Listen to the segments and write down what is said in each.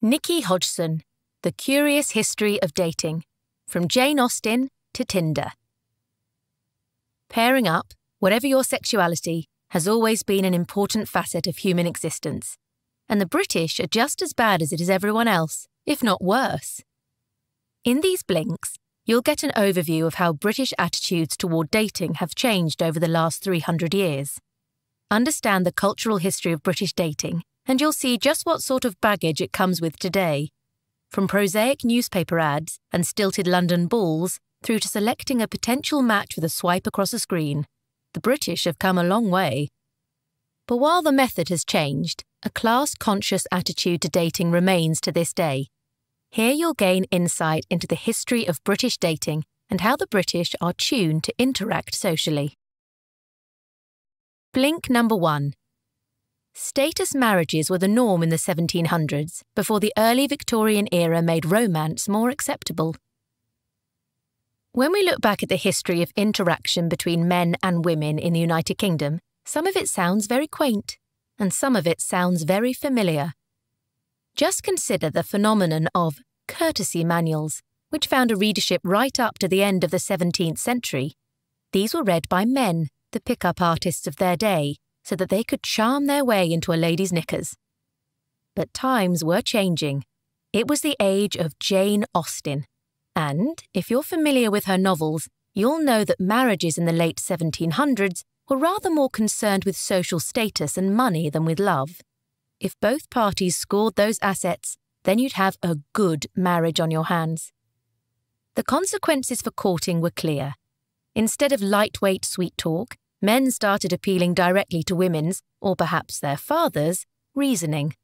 Nichi Hodgson, The Curious History of Dating, from Jane Austen to Tinder. Pairing up, whatever your sexuality, has always been an important facet of human existence. And the British are just as bad as it is everyone else, if not worse. In these blinks, you'll get an overview of how British attitudes toward dating have changed over the last 300 years. Understand the cultural history of British dating and you'll see just what sort of baggage it comes with today. From prosaic newspaper ads and stilted London balls through to selecting a potential match with a swipe across a screen, the British have come a long way. But while the method has changed, a class conscious attitude to dating remains to this day. Here you'll gain insight into the history of British dating and how the British are tuned to interact socially. Blink number one Status marriages were the norm in the 1700s before the early Victorian era made romance more acceptable. When we look back at the history of interaction between men and women in the United Kingdom, some of it sounds very quaint, and some of it sounds very familiar. Just consider the phenomenon of courtesy manuals, which found a readership right up to the end of the 17th century. These were read by men, the pick-up artists of their day, so that they could charm their way into a lady's knickers. But times were changing. It was the age of Jane Austen. And, if you're familiar with her novels, you'll know that marriages in the late 1700s were rather more concerned with social status and money than with love. If both parties scored those assets, then you'd have a good marriage on your hands. The consequences for courting were clear. Instead of lightweight sweet talk, men started appealing directly to women's, or perhaps their fathers, reasoning.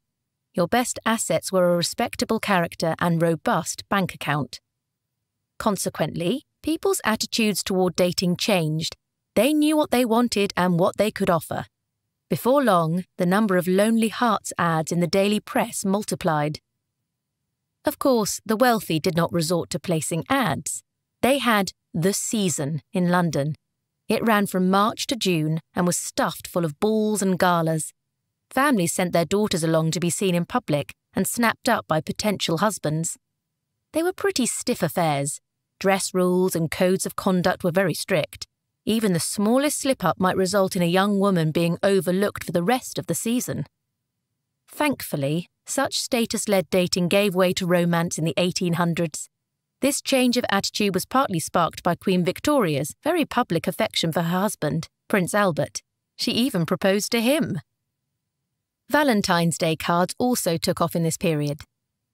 Your best assets were a respectable character and robust bank account. Consequently, people's attitudes toward dating changed. They knew what they wanted and what they could offer. Before long, the number of Lonely Hearts ads in the daily press multiplied. Of course, the wealthy did not resort to placing ads. They had The Season in London, it ran from March to June and was stuffed full of balls and galas. Families sent their daughters along to be seen in public and snapped up by potential husbands. They were pretty stiff affairs. Dress rules and codes of conduct were very strict. Even the smallest slip up might result in a young woman being overlooked for the rest of the season. Thankfully, such status led dating gave way to romance in the 1800s this change of attitude was partly sparked by Queen Victoria's very public affection for her husband, Prince Albert. She even proposed to him. Valentine's Day cards also took off in this period.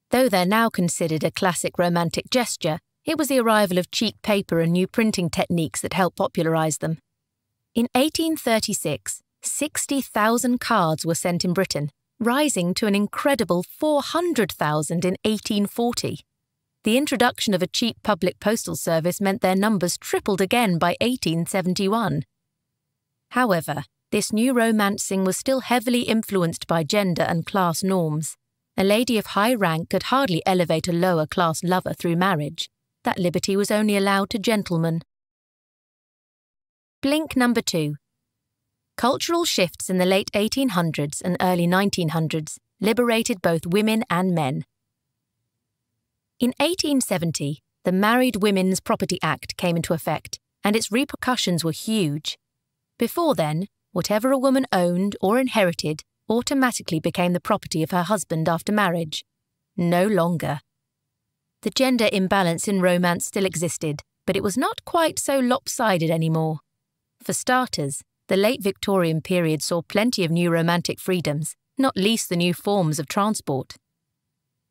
Though they're now considered a classic romantic gesture, it was the arrival of cheap paper and new printing techniques that helped popularise them. In 1836, 60,000 cards were sent in Britain, rising to an incredible 400,000 in 1840 the introduction of a cheap public postal service meant their numbers tripled again by 1871. However, this new romancing was still heavily influenced by gender and class norms. A lady of high rank could hardly elevate a lower class lover through marriage. That liberty was only allowed to gentlemen. Blink number two. Cultural shifts in the late 1800s and early 1900s liberated both women and men. In 1870, the Married Women's Property Act came into effect, and its repercussions were huge. Before then, whatever a woman owned or inherited automatically became the property of her husband after marriage. No longer. The gender imbalance in romance still existed, but it was not quite so lopsided anymore. For starters, the late Victorian period saw plenty of new romantic freedoms, not least the new forms of transport.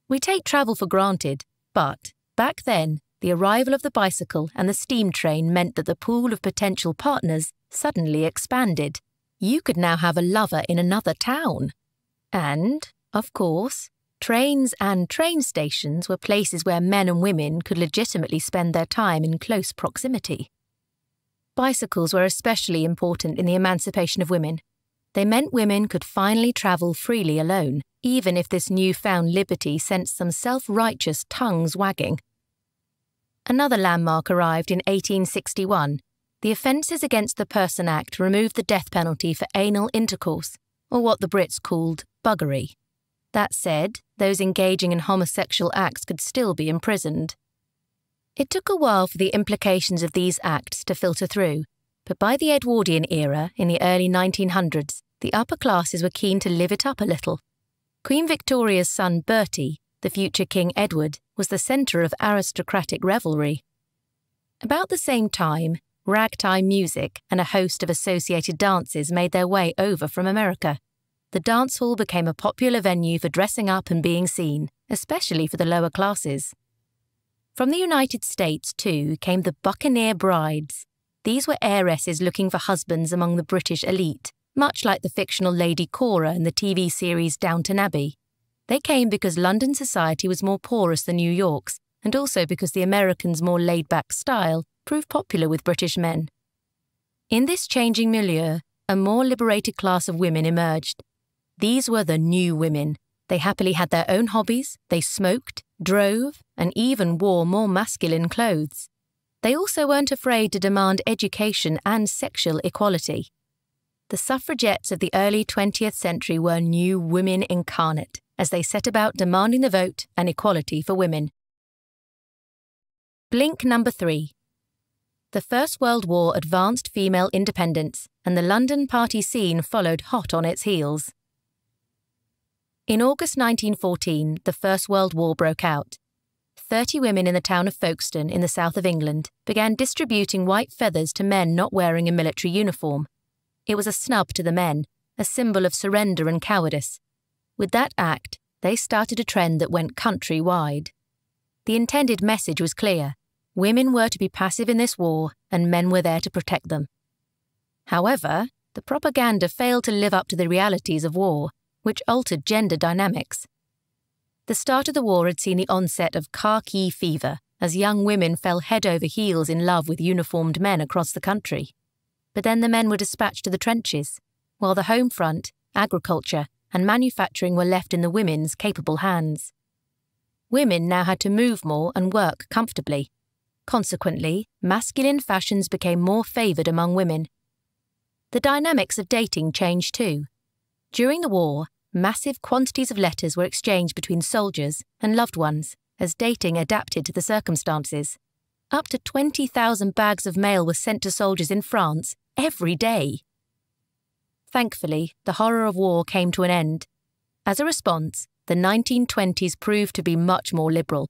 We take travel for granted, but, back then, the arrival of the bicycle and the steam train meant that the pool of potential partners suddenly expanded. You could now have a lover in another town. And, of course, trains and train stations were places where men and women could legitimately spend their time in close proximity. Bicycles were especially important in the emancipation of women. They meant women could finally travel freely alone, even if this newfound liberty sent some self righteous tongues wagging. Another landmark arrived in 1861. The Offences Against the Person Act removed the death penalty for anal intercourse, or what the Brits called buggery. That said, those engaging in homosexual acts could still be imprisoned. It took a while for the implications of these acts to filter through, but by the Edwardian era, in the early 1900s, the upper classes were keen to live it up a little. Queen Victoria's son Bertie, the future King Edward, was the centre of aristocratic revelry. About the same time, ragtime music and a host of associated dances made their way over from America. The dance hall became a popular venue for dressing up and being seen, especially for the lower classes. From the United States, too, came the Buccaneer Brides, these were heiresses looking for husbands among the British elite, much like the fictional Lady Cora in the TV series Downton Abbey. They came because London society was more porous than New York's, and also because the Americans' more laid back style proved popular with British men. In this changing milieu, a more liberated class of women emerged. These were the new women. They happily had their own hobbies, they smoked, drove, and even wore more masculine clothes. They also weren't afraid to demand education and sexual equality. The suffragettes of the early 20th century were new women incarnate as they set about demanding the vote and equality for women. Blink number three. The First World War advanced female independence, and the London party scene followed hot on its heels. In August 1914, the First World War broke out, 30 women in the town of Folkestone in the south of England began distributing white feathers to men not wearing a military uniform. It was a snub to the men, a symbol of surrender and cowardice. With that act, they started a trend that went country-wide. The intended message was clear. Women were to be passive in this war, and men were there to protect them. However, the propaganda failed to live up to the realities of war, which altered gender dynamics. The start of the war had seen the onset of khaki fever as young women fell head over heels in love with uniformed men across the country. But then the men were dispatched to the trenches, while the home front, agriculture, and manufacturing were left in the women's capable hands. Women now had to move more and work comfortably. Consequently, masculine fashions became more favoured among women. The dynamics of dating changed too. During the war, massive quantities of letters were exchanged between soldiers and loved ones as dating adapted to the circumstances. Up to 20,000 bags of mail were sent to soldiers in France every day. Thankfully, the horror of war came to an end. As a response, the 1920s proved to be much more liberal.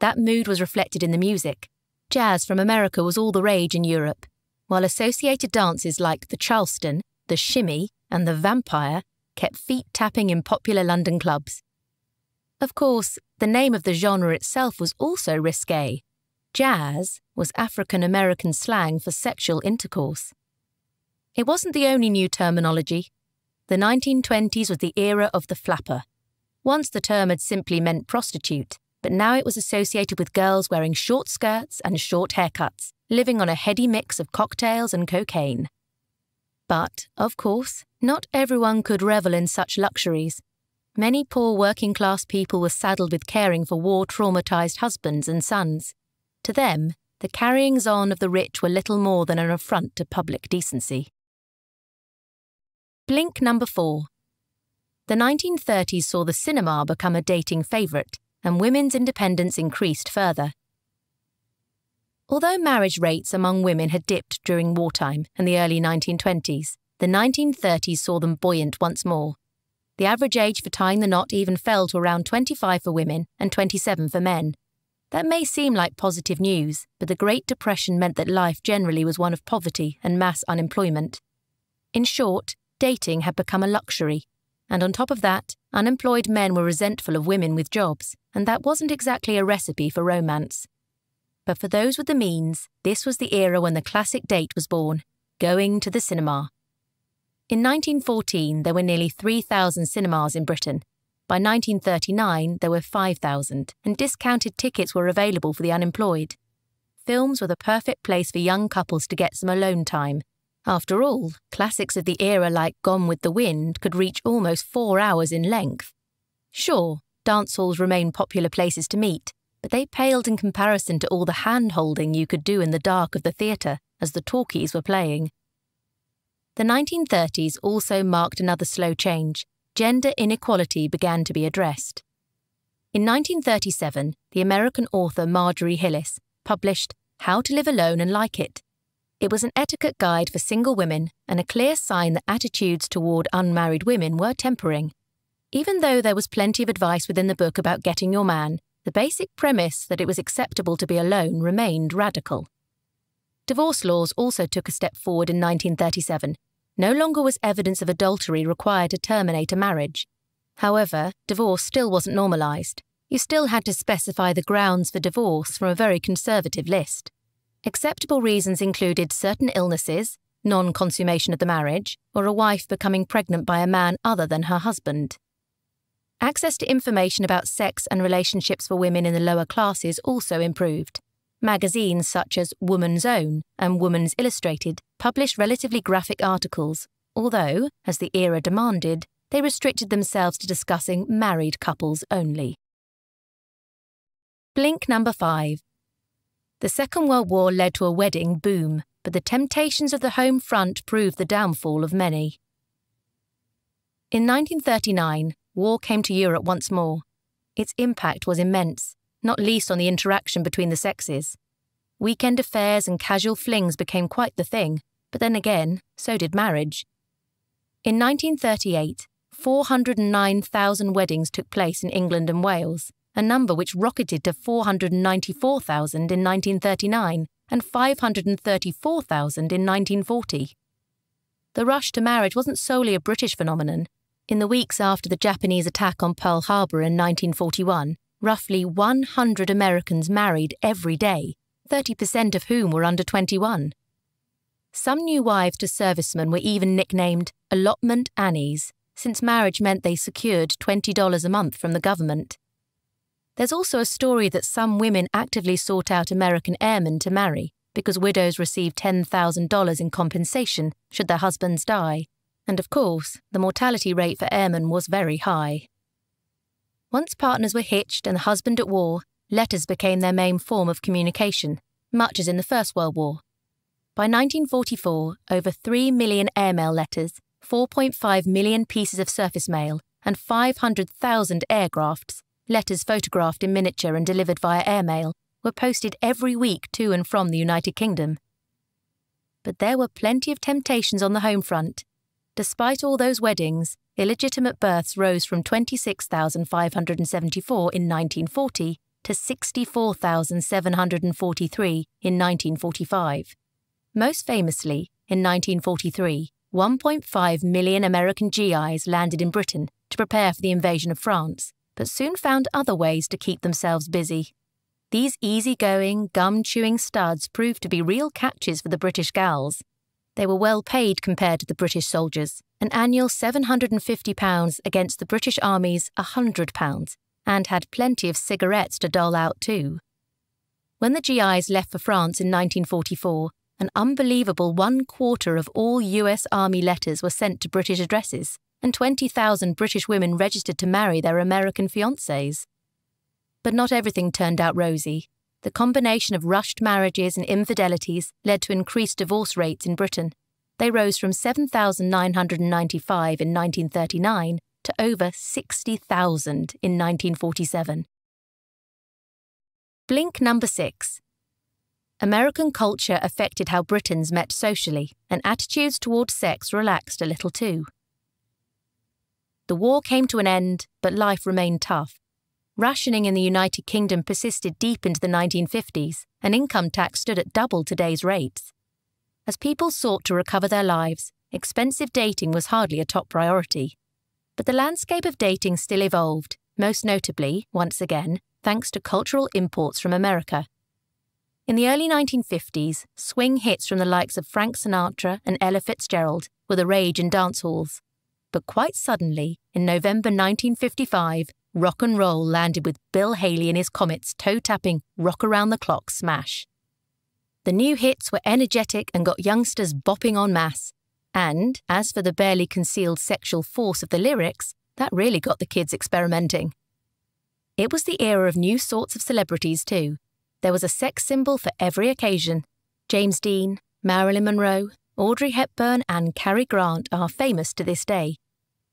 That mood was reflected in the music. Jazz from America was all the rage in Europe, while associated dances like the Charleston, the shimmy, and the vampire kept feet tapping in popular London clubs. Of course, the name of the genre itself was also risque. Jazz was African American slang for sexual intercourse. It wasn't the only new terminology. The 1920s was the era of the flapper. Once the term had simply meant prostitute, but now it was associated with girls wearing short skirts and short haircuts, living on a heady mix of cocktails and cocaine. But, of course, not everyone could revel in such luxuries. Many poor working class people were saddled with caring for war traumatized husbands and sons. To them, the carryings on of the rich were little more than an affront to public decency. Blink number four. The 1930s saw the cinema become a dating favourite, and women's independence increased further. Although marriage rates among women had dipped during wartime and the early 1920s, the 1930s saw them buoyant once more. The average age for tying the knot even fell to around 25 for women and 27 for men. That may seem like positive news, but the Great Depression meant that life generally was one of poverty and mass unemployment. In short, dating had become a luxury, and on top of that, unemployed men were resentful of women with jobs, and that wasn't exactly a recipe for romance. But for those with the means, this was the era when the classic date was born going to the cinema. In 1914, there were nearly 3,000 cinemas in Britain. By 1939, there were 5,000, and discounted tickets were available for the unemployed. Films were the perfect place for young couples to get some alone time. After all, classics of the era like Gone with the Wind could reach almost four hours in length. Sure, dance halls remain popular places to meet, but they paled in comparison to all the hand holding you could do in the dark of the theatre as the talkies were playing. The 1930s also marked another slow change. Gender inequality began to be addressed. In 1937, the American author Marjorie Hillis published How to Live Alone and Like It. It was an etiquette guide for single women and a clear sign that attitudes toward unmarried women were tempering. Even though there was plenty of advice within the book about getting your man, the basic premise that it was acceptable to be alone remained radical. Divorce laws also took a step forward in 1937. No longer was evidence of adultery required to terminate a marriage. However, divorce still wasn't normalised. You still had to specify the grounds for divorce from a very conservative list. Acceptable reasons included certain illnesses, non consummation of the marriage, or a wife becoming pregnant by a man other than her husband. Access to information about sex and relationships for women in the lower classes also improved. Magazines such as Woman's Own and Woman's Illustrated published relatively graphic articles, although, as the era demanded, they restricted themselves to discussing married couples only. Blink number five. The Second World War led to a wedding boom, but the temptations of the home front proved the downfall of many. In 1939, war came to Europe once more. Its impact was immense, not least on the interaction between the sexes. Weekend affairs and casual flings became quite the thing, but then again, so did marriage. In 1938, 409,000 weddings took place in England and Wales, a number which rocketed to 494,000 in 1939 and 534,000 in 1940. The rush to marriage wasn't solely a British phenomenon. In the weeks after the Japanese attack on Pearl Harbor in 1941, roughly 100 Americans married every day, 30% of whom were under 21. Some new wives to servicemen were even nicknamed allotment Annies, since marriage meant they secured $20 a month from the government. There's also a story that some women actively sought out American airmen to marry because widows received $10,000 in compensation should their husbands die. And of course, the mortality rate for airmen was very high. Once partners were hitched and the husband at war, letters became their main form of communication, much as in the First World War. By 1944, over 3 million airmail letters, 4.5 million pieces of surface mail, and 500,000 airgraphs letters photographed in miniature and delivered via airmail, were posted every week to and from the United Kingdom. But there were plenty of temptations on the home front. Despite all those weddings, illegitimate births rose from 26,574 in 1940 to 64,743 in 1945. Most famously, in 1943, 1.5 million American GIs landed in Britain to prepare for the invasion of France, but soon found other ways to keep themselves busy. These easy-going, gum-chewing studs proved to be real catches for the British gals. They were well paid compared to the British soldiers, an annual £750 against the British Army's £100, and had plenty of cigarettes to dole out too. When the GIs left for France in 1944, an unbelievable one quarter of all US Army letters were sent to British addresses and 20,000 British women registered to marry their American fiancés. But not everything turned out rosy. The combination of rushed marriages and infidelities led to increased divorce rates in Britain. They rose from 7,995 in 1939 to over 60,000 in 1947. Blink number six. American culture affected how Britons met socially, and attitudes toward sex relaxed a little too. The war came to an end, but life remained tough. Rationing in the United Kingdom persisted deep into the 1950s, and income tax stood at double today's rates. As people sought to recover their lives, expensive dating was hardly a top priority. But the landscape of dating still evolved, most notably, once again, thanks to cultural imports from America. In the early 1950s, swing hits from the likes of Frank Sinatra and Ella Fitzgerald were the rage in dance halls. But quite suddenly, in November 1955, rock and roll landed with Bill Haley and his Comets toe tapping Rock Around the Clock smash. The new hits were energetic and got youngsters bopping en masse. And, as for the barely concealed sexual force of the lyrics, that really got the kids experimenting. It was the era of new sorts of celebrities, too. There was a sex symbol for every occasion. James Dean, Marilyn Monroe, Audrey Hepburn, and Cary Grant are famous to this day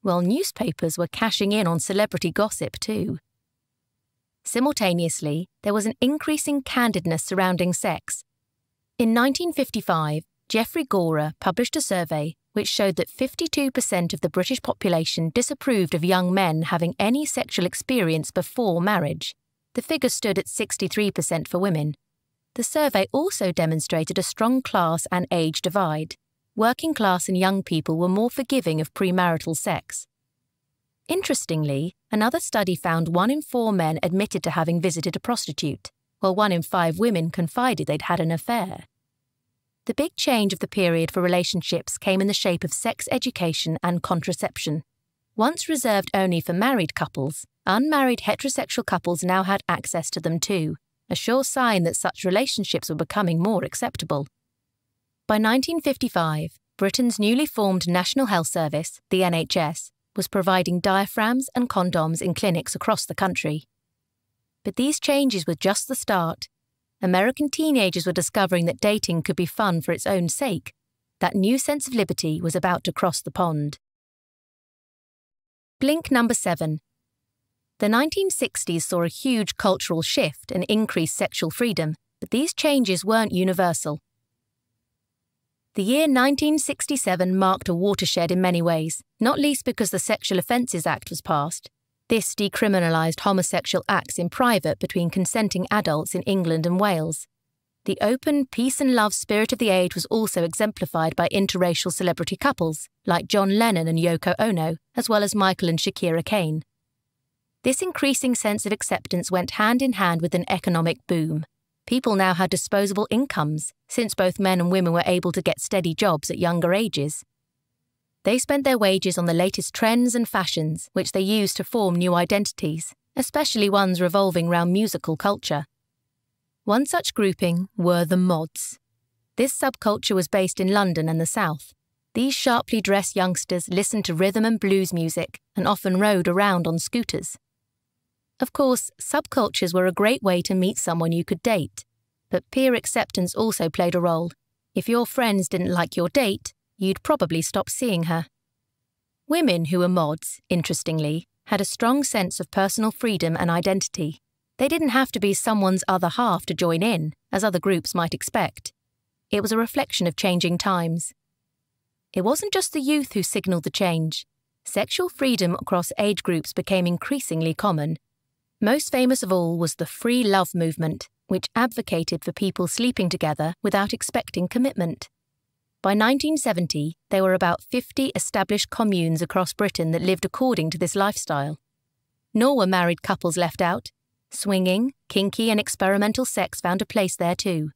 while newspapers were cashing in on celebrity gossip too. simultaneously, there was an increasing candidness surrounding sex. In 1955, Geoffrey Gorer published a survey which showed that 52% of the British population disapproved of young men having any sexual experience before marriage. The figure stood at 63% for women. The survey also demonstrated a strong class and age divide. Working class and young people were more forgiving of premarital sex. Interestingly, another study found one in four men admitted to having visited a prostitute, while one in five women confided they'd had an affair. The big change of the period for relationships came in the shape of sex education and contraception. Once reserved only for married couples, unmarried heterosexual couples now had access to them too, a sure sign that such relationships were becoming more acceptable. By 1955, Britain's newly formed National Health Service, the NHS, was providing diaphragms and condoms in clinics across the country. But these changes were just the start. American teenagers were discovering that dating could be fun for its own sake. That new sense of liberty was about to cross the pond. Blink number seven. The 1960s saw a huge cultural shift and increased sexual freedom, but these changes weren't universal. The year 1967 marked a watershed in many ways, not least because the Sexual Offences Act was passed. This decriminalised homosexual acts in private between consenting adults in England and Wales. The open, peace and love spirit of the age was also exemplified by interracial celebrity couples, like John Lennon and Yoko Ono, as well as Michael and Shakira Caine. This increasing sense of acceptance went hand in hand with an economic boom. People now had disposable incomes, since both men and women were able to get steady jobs at younger ages. They spent their wages on the latest trends and fashions, which they used to form new identities, especially ones revolving round musical culture. One such grouping were the mods. This subculture was based in London and the South. These sharply dressed youngsters listened to rhythm and blues music and often rode around on scooters. Of course, subcultures were a great way to meet someone you could date, but peer acceptance also played a role. If your friends didn't like your date, you'd probably stop seeing her. Women who were mods, interestingly, had a strong sense of personal freedom and identity. They didn't have to be someone's other half to join in, as other groups might expect. It was a reflection of changing times. It wasn't just the youth who signalled the change. Sexual freedom across age groups became increasingly common. Most famous of all was the free love movement, which advocated for people sleeping together without expecting commitment. By 1970, there were about 50 established communes across Britain that lived according to this lifestyle. Nor were married couples left out. Swinging, kinky, and experimental sex found a place there too.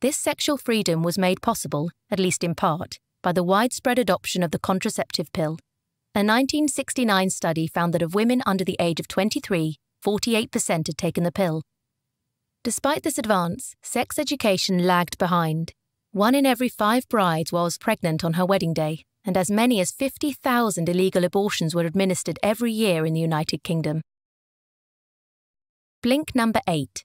This sexual freedom was made possible, at least in part, by the widespread adoption of the contraceptive pill. A 1969 study found that of women under the age of 23, 48% had taken the pill. Despite this advance, sex education lagged behind, one in every five brides was pregnant on her wedding day, and as many as 50,000 illegal abortions were administered every year in the United Kingdom. Blink number 8.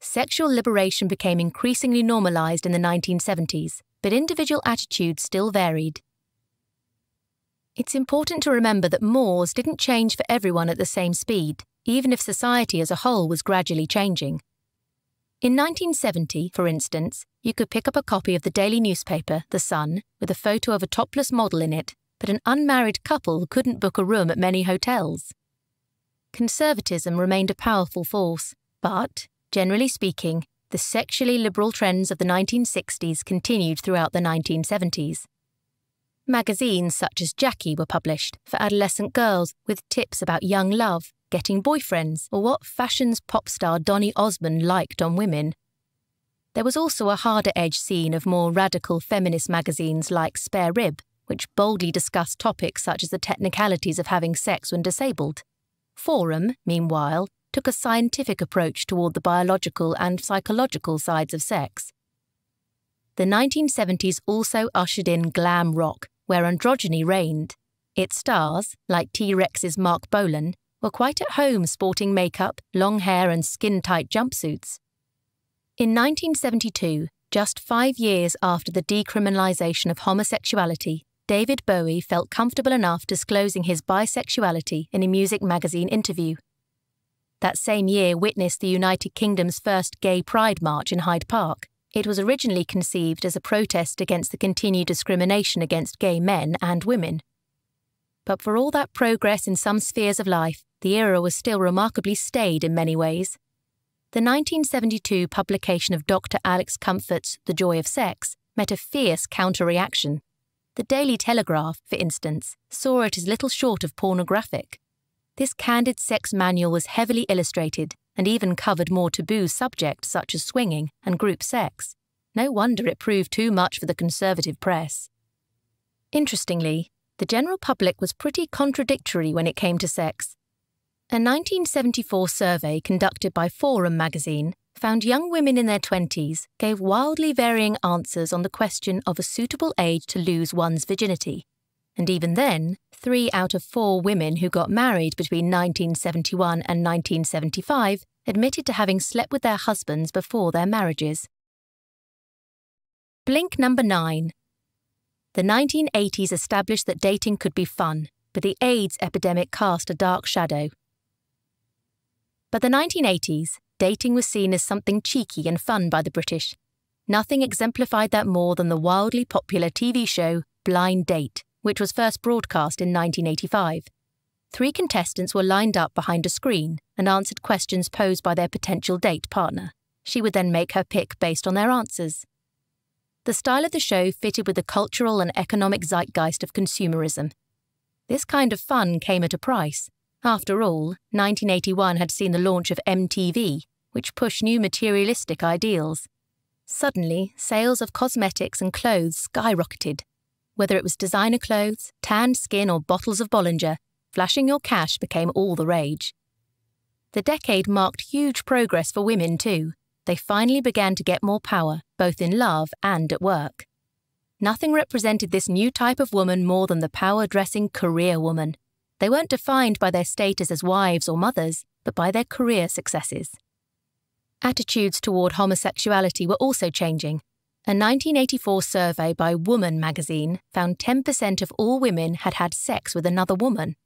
Sexual liberation became increasingly normalised in the 1970s, but individual attitudes still varied. It's important to remember that mores didn't change for everyone at the same speed, even if society as a whole was gradually changing. In 1970, for instance, you could pick up a copy of the daily newspaper, The Sun, with a photo of a topless model in it, but an unmarried couple couldn't book a room at many hotels. Conservatism remained a powerful force, but, generally speaking, the sexually liberal trends of the 1960s continued throughout the 1970s. Magazines such as Jackie were published for adolescent girls with tips about young love, getting boyfriends, or what fashion's pop star Donny Osmond liked on women. There was also a harder edge scene of more radical feminist magazines like Spare Rib, which boldly discussed topics such as the technicalities of having sex when disabled. Forum, meanwhile, took a scientific approach toward the biological and psychological sides of sex. The 1970s also ushered in glam rock, where androgyny reigned. Its stars, like T Rex's Marc Bolan, were quite at home sporting makeup, long hair, and skin tight jumpsuits. In 1972, just five years after the decriminalisation of homosexuality, David Bowie felt comfortable enough disclosing his bisexuality in a music magazine interview. that same year witnessed the United Kingdom's first gay pride march in Hyde Park. It was originally conceived as a protest against the continued discrimination against gay men and women. But for all that progress in some spheres of life, the era was still remarkably staid in many ways. The 1972 publication of Dr. Alex Comfort's The Joy of Sex met a fierce counter reaction. The Daily Telegraph, for instance, saw it as little short of pornographic. This candid sex manual was heavily illustrated and even covered more taboo subjects such as swinging and group sex. No wonder it proved too much for the conservative press. Interestingly, the general public was pretty contradictory when it came to sex. A 1974 survey conducted by Forum magazine found young women in their 20s gave wildly varying answers on the question of a suitable age to lose one's virginity. And even then, three out of four women who got married between 1971 and 1975 admitted to having slept with their husbands before their marriages. Blink number 9. The 1980s established that dating could be fun, but the AIDS epidemic cast a dark shadow. By the 1980s, dating was seen as something cheeky and fun by the British. Nothing exemplified that more than the wildly popular TV show Blind Date which was first broadcast in 1985. Three contestants were lined up behind a screen and answered questions posed by their potential date partner. She would then make her pick based on their answers. The style of the show fitted with the cultural and economic zeitgeist of consumerism. This kind of fun came at a price. After all, 1981 had seen the launch of MTV, which pushed new materialistic ideals. Suddenly, sales of cosmetics and clothes skyrocketed, whether it was designer clothes, tanned skin, or bottles of Bollinger, flashing your cash became all the rage. The decade marked huge progress for women, too. They finally began to get more power, both in love and at work. Nothing represented this new type of woman more than the power dressing career woman. They weren't defined by their status as wives or mothers, but by their career successes. Attitudes toward homosexuality were also changing, a 1984 survey by Woman magazine found 10% of all women had had sex with another woman.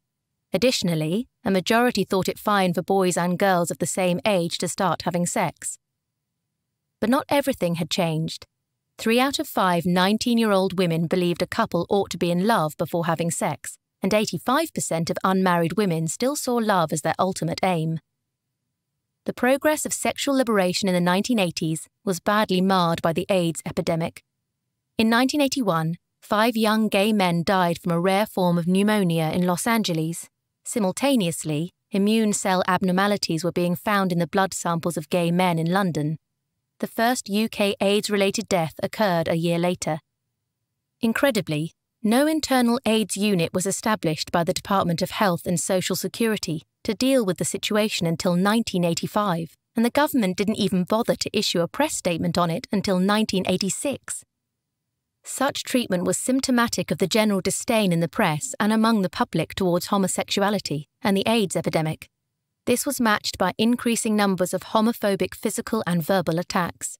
Additionally, a majority thought it fine for boys and girls of the same age to start having sex. But not everything had changed. Three out of five 19 year old women believed a couple ought to be in love before having sex, and 85% of unmarried women still saw love as their ultimate aim the progress of sexual liberation in the 1980s was badly marred by the AIDS epidemic. In 1981, five young gay men died from a rare form of pneumonia in Los Angeles. Simultaneously, immune cell abnormalities were being found in the blood samples of gay men in London. The first UK AIDS related death occurred a year later. Incredibly, no internal AIDS unit was established by the Department of Health and Social Security to deal with the situation until 1985, and the government didn't even bother to issue a press statement on it until 1986. Such treatment was symptomatic of the general disdain in the press and among the public towards homosexuality and the AIDS epidemic. This was matched by increasing numbers of homophobic physical and verbal attacks.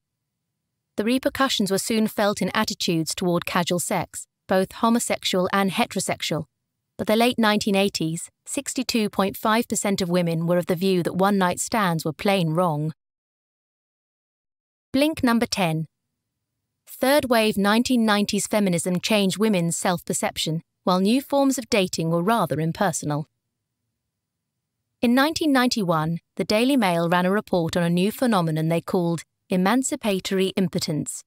The repercussions were soon felt in attitudes toward casual sex, both homosexual and heterosexual, but the late 1980s, 62.5% of women were of the view that one night stands were plain wrong. Blink number 10. Third wave 1990s feminism changed women's self perception, while new forms of dating were rather impersonal. In 1991, the Daily Mail ran a report on a new phenomenon they called emancipatory impotence.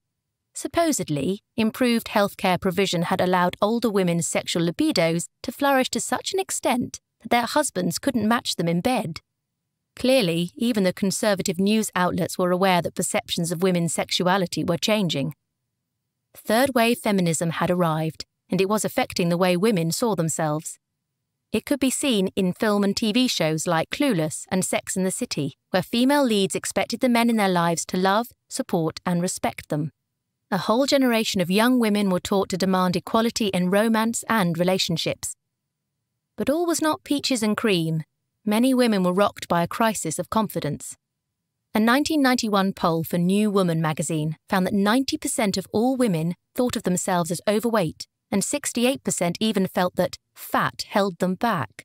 Supposedly, improved healthcare provision had allowed older women's sexual libidos to flourish to such an extent that their husbands couldn't match them in bed. Clearly, even the conservative news outlets were aware that perceptions of women's sexuality were changing. Third wave feminism had arrived, and it was affecting the way women saw themselves. It could be seen in film and TV shows like Clueless and Sex and the City, where female leads expected the men in their lives to love, support, and respect them a whole generation of young women were taught to demand equality in romance and relationships. But all was not peaches and cream. Many women were rocked by a crisis of confidence. A 1991 poll for New Woman magazine found that 90% of all women thought of themselves as overweight, and 68% even felt that fat held them back.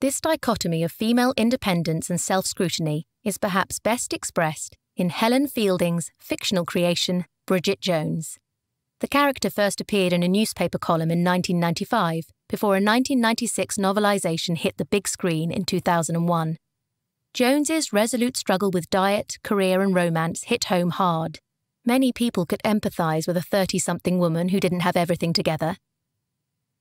This dichotomy of female independence and self scrutiny is perhaps best expressed in Helen Fielding's fictional creation, Bridget Jones. The character first appeared in a newspaper column in 1995 before a 1996 novelization hit the big screen in 2001. Jones's resolute struggle with diet, career, and romance hit home hard. Many people could empathize with a 30 something woman who didn't have everything together.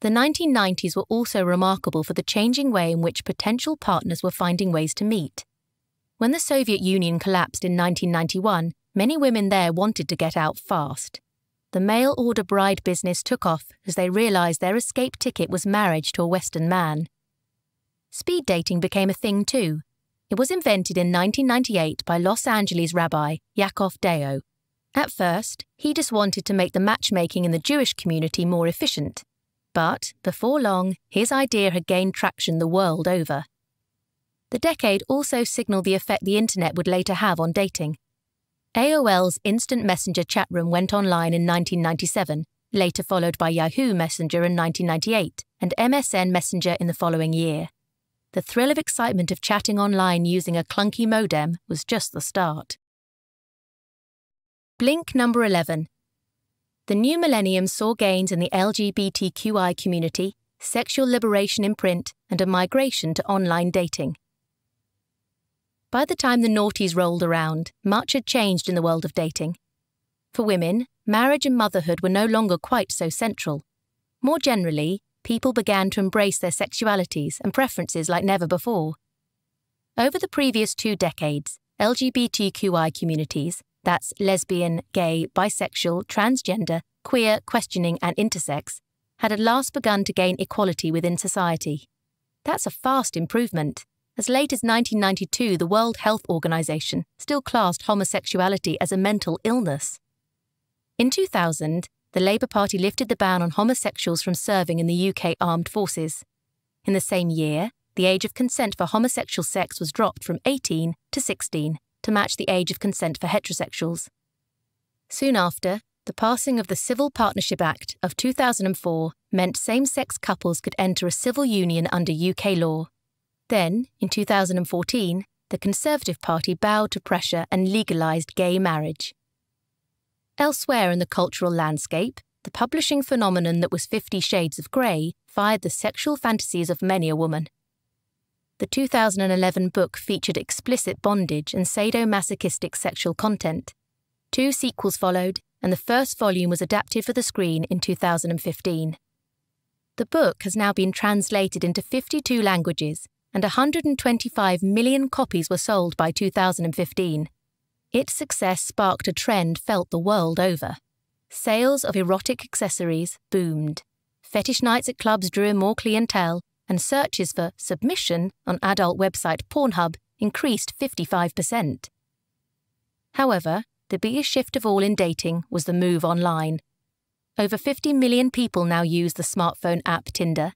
The 1990s were also remarkable for the changing way in which potential partners were finding ways to meet. When the Soviet Union collapsed in 1991, many women there wanted to get out fast. The mail order bride business took off as they realized their escape ticket was marriage to a Western man. Speed dating became a thing too. It was invented in 1998 by Los Angeles rabbi Yaacov Deyo. At first, he just wanted to make the matchmaking in the Jewish community more efficient. But, before long, his idea had gained traction the world over. The decade also signalled the effect the internet would later have on dating. AOL's Instant Messenger chat room went online in 1997, later followed by Yahoo Messenger in 1998 and MSN Messenger in the following year. The thrill of excitement of chatting online using a clunky modem was just the start. Blink number 11. The new millennium saw gains in the LGBTQI community, sexual liberation in print, and a migration to online dating. By the time the noughties rolled around, much had changed in the world of dating. For women, marriage and motherhood were no longer quite so central. More generally, people began to embrace their sexualities and preferences like never before. Over the previous two decades, LGBTQI communities, that's lesbian, gay, bisexual, transgender, queer, questioning, and intersex, had at last begun to gain equality within society. That's a fast improvement. As late as 1992, the World Health Organization still classed homosexuality as a mental illness. In 2000, the Labour Party lifted the ban on homosexuals from serving in the UK armed forces. In the same year, the age of consent for homosexual sex was dropped from 18 to 16 to match the age of consent for heterosexuals. Soon after, the passing of the Civil Partnership Act of 2004 meant same sex couples could enter a civil union under UK law. Then, in 2014, the Conservative Party bowed to pressure and legalised gay marriage. Elsewhere in the cultural landscape, the publishing phenomenon that was Fifty Shades of Grey fired the sexual fantasies of many a woman. The 2011 book featured explicit bondage and sadomasochistic sexual content. Two sequels followed, and the first volume was adapted for the screen in 2015. The book has now been translated into 52 languages and 125 million copies were sold by 2015. Its success sparked a trend felt the world over. Sales of erotic accessories boomed. Fetish nights at clubs drew in more clientele, and searches for submission on adult website Pornhub increased 55%. However, the biggest shift of all in dating was the move online. Over 50 million people now use the smartphone app Tinder,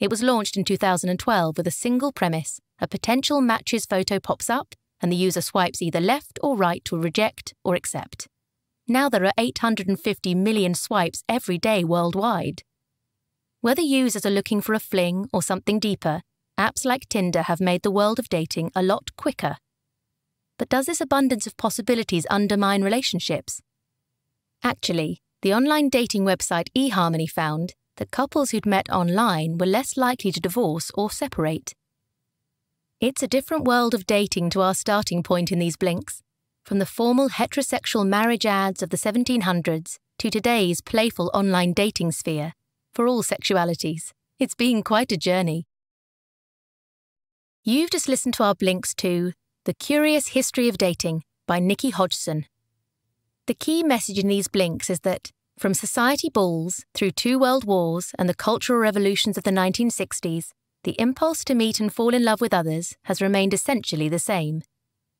it was launched in 2012 with a single premise a potential matches photo pops up, and the user swipes either left or right to reject or accept. Now there are 850 million swipes every day worldwide. Whether users are looking for a fling or something deeper, apps like Tinder have made the world of dating a lot quicker. But does this abundance of possibilities undermine relationships? Actually, the online dating website eHarmony found that couples who'd met online were less likely to divorce or separate. It's a different world of dating to our starting point in these blinks, from the formal heterosexual marriage ads of the 1700s to today's playful online dating sphere, for all sexualities. It's been quite a journey. You've just listened to our blinks to The Curious History of Dating by Nichi Hodgson. The key message in these blinks is that from society balls through two world wars and the cultural revolutions of the 1960s, the impulse to meet and fall in love with others has remained essentially the same.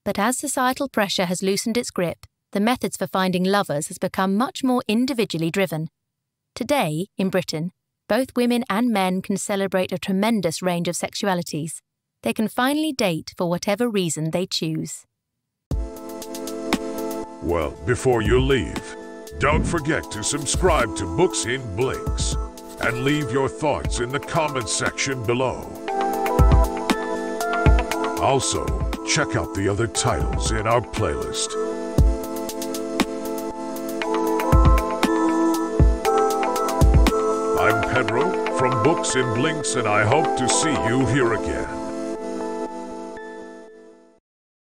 But as societal pressure has loosened its grip, the methods for finding lovers has become much more individually driven. Today, in Britain, both women and men can celebrate a tremendous range of sexualities. They can finally date for whatever reason they choose. Well, before you leave, don't forget to subscribe to Books in Blinks and leave your thoughts in the comments section below. Also, check out the other titles in our playlist. I'm Pedro from Books in Blinks, and I hope to see you here again.